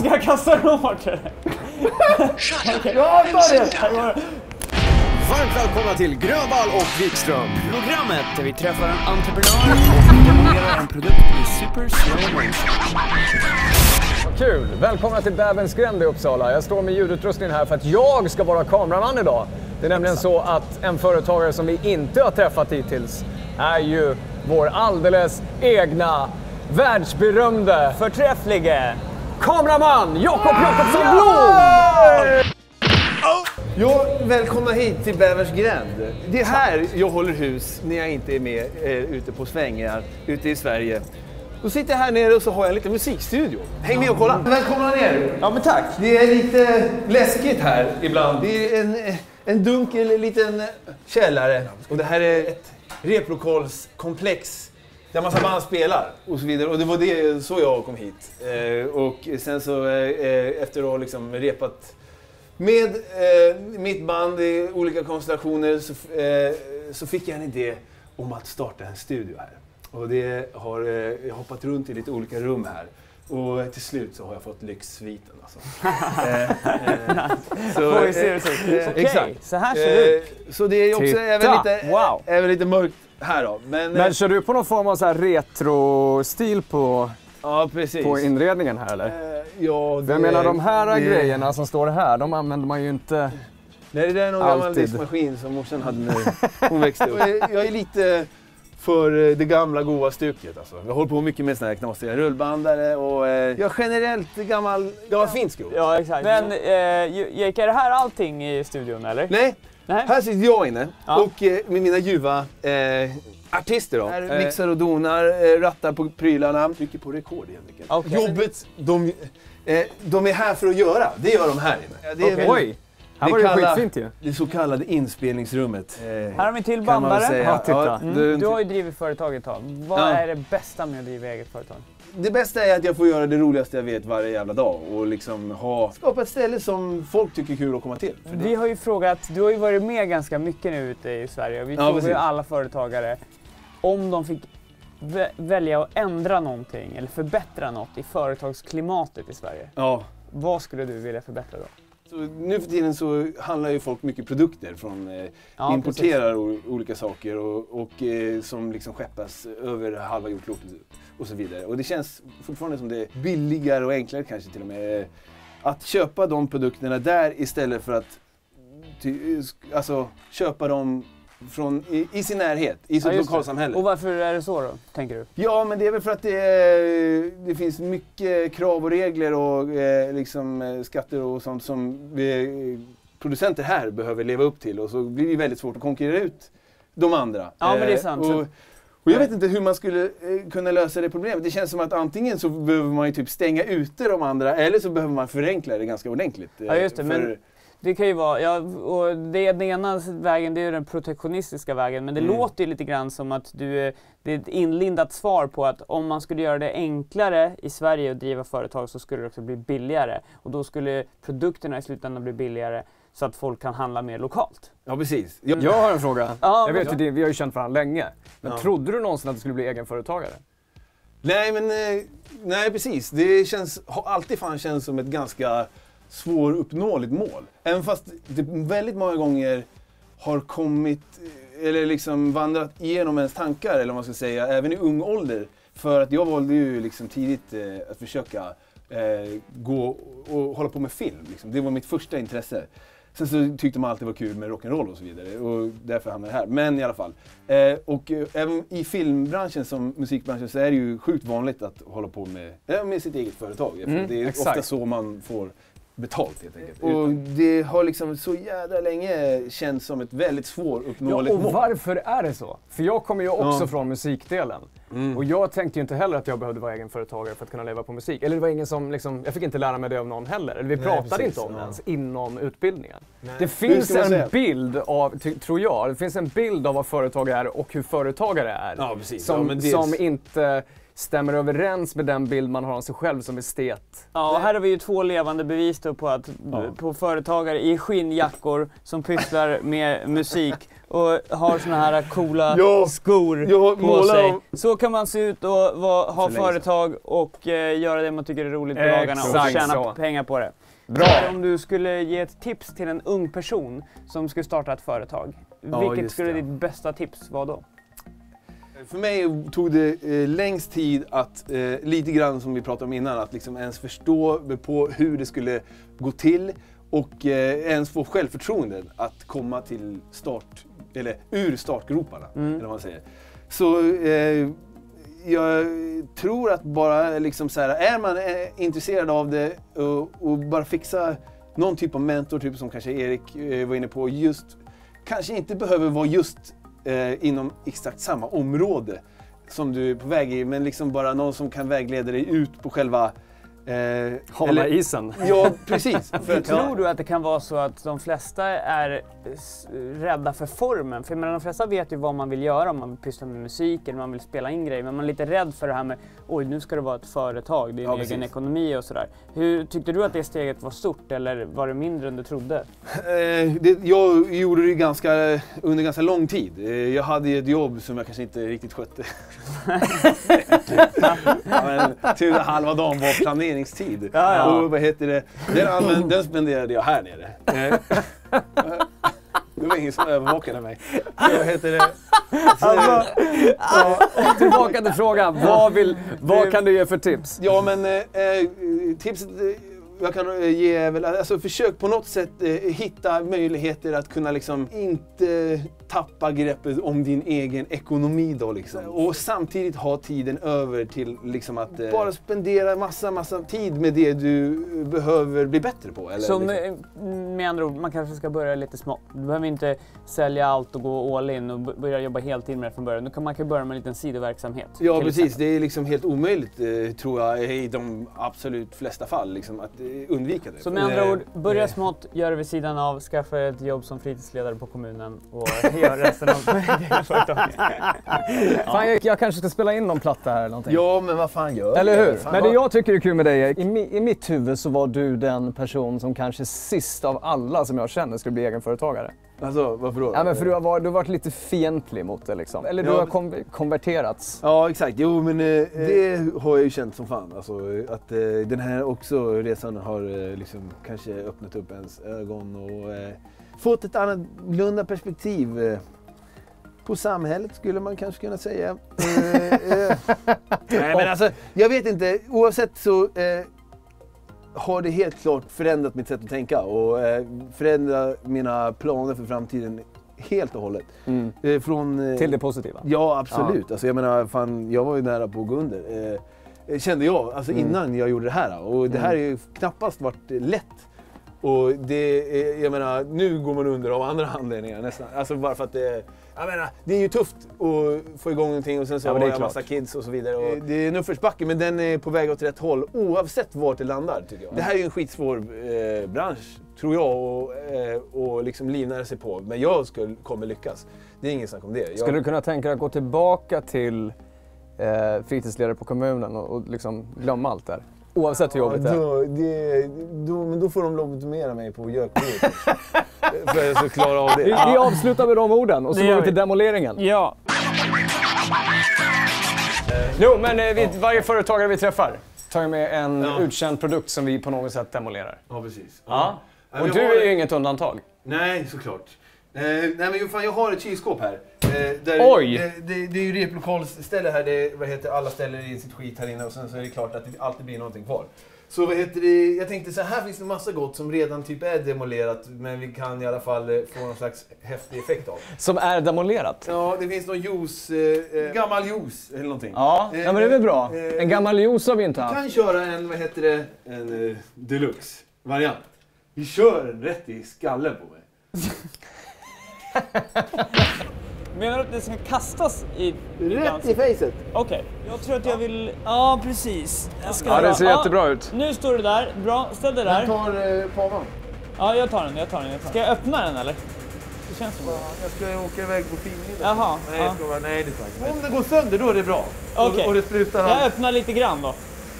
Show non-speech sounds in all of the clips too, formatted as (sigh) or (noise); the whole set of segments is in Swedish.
Ska jag kasta den hårt eller? Ja, ta det! Varmt välkomna till Grönvall och Wikström. Programmet där vi träffar en entreprenör och demonerar en produkt i super slow motion. Kul! Välkomna till Bäverns gränd i Uppsala. Jag står med ljudutrustningen här för att jag ska vara kameraman idag. Det är nämligen så att en företagare som vi inte har träffat hittills är ju vår alldeles egna världsberömde Förträfflige! Kameraman Jakob Jakobsson Blom! Ja, välkomna hit till Bäverns gränd. Det är här jag håller hus när jag inte är med eh, ute på svängar ute i Sverige. Då sitter jag här nere och så har jag en liten musikstudio. Häng med och kolla! Välkomna ner! Ja men tack! Det är lite läskigt här ibland. Det är en, eh, en dunkel liten källare och det här är ett replokalskomplex där massa band spelar och så vidare. Och det var det, så jag kom hit. Eh, och sen så eh, efter att ha liksom repat med eh, mitt band i olika konstellationer så, eh, så fick jag en idé om att starta en studio här. Och det har eh, jag hoppat runt i lite olika rum här. Och till slut så har jag fått lyxsviten alltså. (laughs) eh, eh, så, Får vi se hur det ser ut. eh, Okej, exakt. så här ser det ut. Eh, Så det är också även lite, Wow. även lite mörkt här då. Men, eh, Men kör du på någon form av så här retro-stil på, ja, på inredningen här eller? Eh, ja, För jag menar de här det- grejerna som står här, de använder man ju inte... Nej, det där är någon gammal diskmaskin som morsan hade när (laughs) hon växte upp. Jag är lite för eh, det gamla goa stuket. Alltså. Jag håller på mycket med såna här knasiga rullbandare och eh, jag är generellt gammal, gammal fint skrot. Ja, exakt. Men eh, Jake, är det här allting i studion eller? Nej, Nej. här sitter jag inne Ja. och eh, med mina ljuva eh, artister då. Här Eh. mixar och donar, eh, rattar på prylarna. Trycker på rekord helt enkelt. Okej. Jobbet de, eh, de är här för att göra, det gör de här inne. Det är väl Oj! Här var det kalla- skitfint ju. det så kallade inspelningsrummet. Här har vi en till bandare. Ja, titta. Mm. Du har ju drivit företag ett tag. Vad Ja. är det bästa med att driva eget företag? Det bästa är att jag får göra det roligaste jag vet varje jävla dag och liksom ha, skapa ett ställe som folk tycker är kul att komma till. Vi har ju frågat, du har ju varit med ganska mycket nu ute i Sverige och vi Ja, frågar ju alla företagare om de fick vä- välja att ändra någonting eller förbättra något i företagsklimatet i Sverige. Ja. Vad skulle du vilja förbättra då? Så nu för tiden så handlar ju folk mycket produkter från, eh, Ja, importerar olika saker och, och eh, som liksom skeppas över halva jordklotet och så vidare. Och det känns fortfarande som det är billigare och enklare kanske till och med eh, att köpa de produkterna där istället för att ty, sk- alltså, köpa dem från, i, i sin närhet, i sitt Ja, lokalsamhälle. Och varför är det så då, tänker du? Ja, men det är väl för att det, det finns mycket krav och regler och eh, liksom, eh, skatter och sånt som vi producenter här behöver leva upp till och så blir det väldigt svårt att konkurrera ut de andra. Ja, men det är Eh, sant. Och, och jag vet inte hur man skulle eh, kunna lösa det problemet. Det känns som att antingen så behöver man ju typ stänga ute de andra eller så behöver man förenkla det ganska ordentligt. eh, Ja, just det, men- för- Det kan ju vara, ja, och det, den ena vägen det är ju den protektionistiska vägen, men det Mm. låter ju lite grann som att du, är- det är ett inlindat svar på att om man skulle göra det enklare i Sverige att driva företag så skulle det också bli billigare. Och då skulle produkterna i slutändan bli billigare så att folk kan handla mer lokalt. ja, precis. Jag, Jag har en fråga. Ja, jag vet ju det, vi har ju känt varandra länge. Men Ja. trodde du någonsin att du skulle bli egenföretagare? Nej, men eh, nej, precis. Det känns, har alltid fan känts som ett ganska svåruppnåeligt mål. Även fast det väldigt många gånger har kommit, eller liksom vandrat igenom ens tankar, eller vad man ska säga, även i ung ålder. För att jag valde ju liksom tidigt eh, att försöka eh, gå och hålla på med film. Liksom. Det var mitt första intresse. Sen så tyckte man alltid var kul med rock'n'roll och så vidare och därför hamnade jag här. Men i alla fall. Eh, och eh, även i filmbranschen som musikbranschen så är det ju sjukt vanligt att hålla på med, eh, med sitt eget företag. För Mm, det är exakt. ofta så man får betalt helt enkelt. Och det har liksom så jävla länge känts som ett väldigt Ja, svåruppnåeligt och mål. varför är det så? För jag kommer ju också Ja. från musikdelen. Mm. Och jag tänkte ju inte heller att jag behövde vara egenföretagare för att kunna leva på musik. Eller det var ingen som liksom, jag fick inte lära mig det av någon heller. Eller vi Nej, pratade precis, inte om det ja. ens inom utbildningen. Det Hur finns en säga? bild av, tror jag, det finns en bild av vad företagare är och hur företagare är. Ja, precis. Som, Ja, som inte stämmer överens med den bild man har av sig själv som estet. Ja, och här har vi ju två levande bevis då på att Ja. på företagare i skinnjackor som pysslar med musik och har såna här coola Ja, skor jag på sig. Så kan man se ut och vara, ha företag och eh, göra det man tycker är roligt på dagarna och tjäna så. pengar på det. Bra! Om du skulle ge ett tips till en ung person som skulle starta ett företag, Ja, vilket skulle det. ditt bästa tips vara då? För mig tog det eh, längst tid att, eh, lite grann som vi pratade om innan, att liksom ens förstå på hur det skulle gå till och eh, ens få självförtroende att komma till start, eller ur startgroparna. Mm. Eller vad man säger. Så eh, jag tror att bara liksom så här, är man eh, intresserad av det och, och bara fixa någon typ av mentor, typ som kanske Erik eh, var inne på, just kanske inte behöver vara just eh, inom exakt samma område som du är på väg i, men liksom bara någon som kan vägleda dig ut på själva... Eh, Hålla isen. Ja, precis. (laughs) För att, Tror du att det kan vara så att de flesta är rädda för formen? För menar, de flesta vet ju vad man vill göra, om man vill pyssla med musik eller man vill spela in grejer, men man är lite rädd för det här med oj, nu ska det vara ett företag, det är en Ja, egen precis. ekonomi och sådär. Hur Tyckte du att det steget var stort eller var det mindre än du trodde? Eh, det, jag gjorde det ganska, under ganska lång tid. Eh, jag hade ju ett jobb som jag kanske inte riktigt skötte. ja, (laughs) (laughs) men, att halva dagen var planeringstid. Ja, ja. Och vad heter det? Den, använd, den spenderade jag här nere. Eh, (laughs) det var ingen som övervakade mig. Så vad heter det? Så, (laughs) Tillbaka till frågan, vad, vill, vad kan du ge för tips? Ja, men eh, eh, tipset jag kan eh, ge väl, alltså försök på något sätt eh, hitta möjligheter att kunna liksom inte tappa greppet om din egen ekonomi då liksom. Och samtidigt ha tiden över till liksom att eh, bara spendera massa, massa tid med det du behöver bli bättre på. Eller, Så liksom. med, med andra ord, man kanske ska börja lite smått. Du behöver inte sälja allt och gå all in och börja jobba heltid med det från början. Nu kan man kan börja med en liten sidoverksamhet. Ja precis, exempel. det är liksom helt omöjligt eh, tror jag i de absolut flesta fall liksom, att undvika det. Så med andra ord, börja eh, smått, gör det vid sidan av, skaffa ett jobb som fritidsledare på kommunen och gör resten av egna (laughs) företag. Fan, jag, jag kanske ska spela in någon platta här eller någonting. Ja men vad fan gör Eller det? hur? Fan, Men det jag tycker är kul med dig är, i, i mitt huvud så var du den person som kanske sist av alla som jag känner skulle bli egenföretagare. Alltså varför då? Ja, men för du har, varit, du har varit lite fientlig mot det liksom. Eller du Ja, har kom, konverterats. Ja exakt, jo men eh, det har jag ju känt som fan. Alltså, att eh, den här också resan har eh, liksom kanske öppnat upp ens ögon och eh, fått ett annorlunda perspektiv eh, på samhället skulle man kanske kunna säga. Eh, eh, (laughs) nej men alltså, jag vet inte, oavsett så eh, har det helt klart förändrat mitt sätt att tänka och eh, förändrat mina planer för framtiden helt och hållet. Eh, från, eh, Till det positiva. Ja, absolut. Alltså, jag menar, fan, jag var ju nära på att gå under. Kände jag, alltså Mm. innan jag gjorde det här. Och det här har ju knappast varit lätt. Och det, är- jag menar, nu går man under av andra anledningar nästan. Alltså bara för att det, jag menar, det är ju tufft att få igång någonting och sen så Ja, har jag klart. massa kids och så vidare. Och det är en uppförsbacke men den är på väg åt rätt håll oavsett vart det landar tycker jag. Det här är ju en skitsvår eh, bransch tror jag och, eh, och liksom livnära sig på. Men jag skulle, kommer lyckas. Det är ingen snack om det. Jag, Skulle du kunna tänka dig att gå tillbaka till eh, fritidsledare på kommunen och, och liksom glömma allt där? Oavsett hur jobbigt det är. då, det, då, men då får de lobotomera mig på Gökborg (laughs) För att jag ska klara av det. Vi, vi avslutar med de orden och så går vi till demoleringen. Ja, Jo, men eh, vi, varje företagare vi träffar tar med en Ja. utkänd produkt som vi på något sätt demolerar. Ja, precis. Ja. Ja, Och du är ju inget undantag. Nej, såklart. Eh, nej men fan, jag har ett kylskåp här. Eh, där, Oj! Det, det, det är ju replokalsställe här, det, vad heter, alla ställer in sitt skit här inne och sen så är det klart att det alltid blir någonting kvar. Så vad heter det, jag tänkte så här, finns det massa gott som redan typ är demolerat men vi kan i alla fall eh, få någon slags häftig effekt av. Som är demolerat. Ja, det finns någon juice, eh, eh, gammal juice eller någonting. Ja, Eh, ja men det är väl bra. eh, En gammal juice har vi inte Vi haft. kan köra en, vad heter det, en eh, deluxe-variant. Vi kör den rätt i skallen på mig. (laughs) (laughs) menar du att det ska kastas i... Rätt i facet! Okej, jag tror att jag vill... Ja, precis. Jag ska Ja, det ser jättebra ut. Nu står det där. Bra, ställ Jag där. tar eh, pavan. Ja, jag tar den, jag tar den. Jag tar den. Ska jag öppna den eller? Det känns som det. Jag ska åka iväg på finmiddag. Jaha. Nej, ja. jag ska vara, nej, det är sant. Om det går sönder då är det bra. Okej. Och, och det sprutar Jag öppnar lite grann då.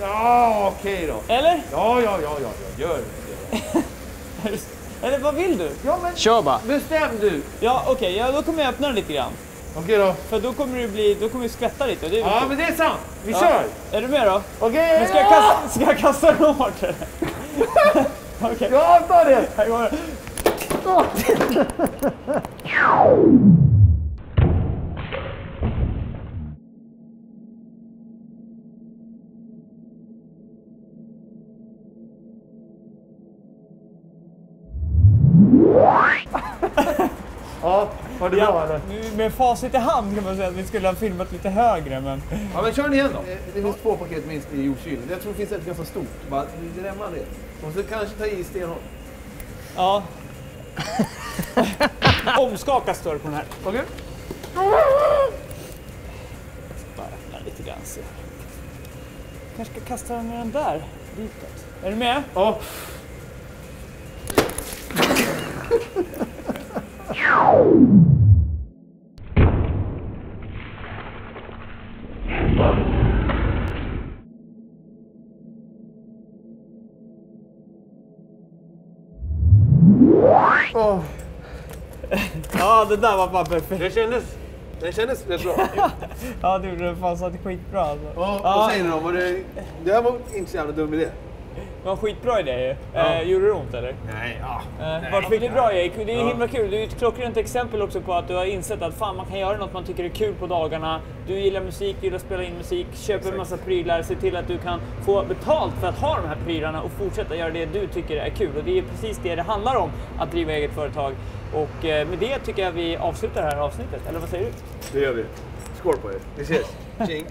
Ja, okej då. Eller? Ja, ja, ja, ja, ja. Gör det. (laughs) Eller vad vill du? Ja, men Kör bara. bestäm du. Ja, okej, ja, då kommer jag öppna den lite grann. Okej då. För då kommer det bli, då kommer det skvätta lite. Det är Ja, men det är sant. Vi Ja. kör. Är du med då? Okej, Men ska jag kasta, ska jag kasta den hårt eller? (laughs) Okej, Ja, ta det. här går (laughs) var det bra Ja, eller? nu med facit i hand kan man säga att vi skulle ha filmat lite högre men... Ja, men kör den igen då. Det finns två paket minst i jordkylen. Jag tror det finns ett ganska stort. Bara drämma det. Och så kanske ta i stenhårt. Ja. (laughs) Omskaka står det på den här. Okej? Bara öppna lite grann så. Kanske ska kasta den med den där ditåt. Är du med? Ja. Åh, (laughs) Ja, det där var bara perfekt. det kändes, det kändes rätt bra. (laughs) Ja, du gjorde det fan så att det är skitbra alltså. Ja, Ja. vad säger ni då? Var det, det här var inte så jävla dum idé. Det var en skitbra idé ju. Ja. Eh, gjorde det ont eller? Nej, ja. Eh, Vart fick det bra Erik? Det är Ja. himla kul. Det är ett klockrent exempel också på att du har insett att fan man kan göra något man tycker är kul på dagarna. Du gillar musik, du gillar att spela in musik, köper en massa prylar, se till att du kan få betalt för att ha de här prylarna och fortsätta göra det du tycker är kul. Och det är precis det det handlar om, att driva eget företag. Och eh, med det tycker jag vi avslutar det här avsnittet. Eller vad säger du? Det gör vi. Skål på er. Vi ses. (laughs) Tjing.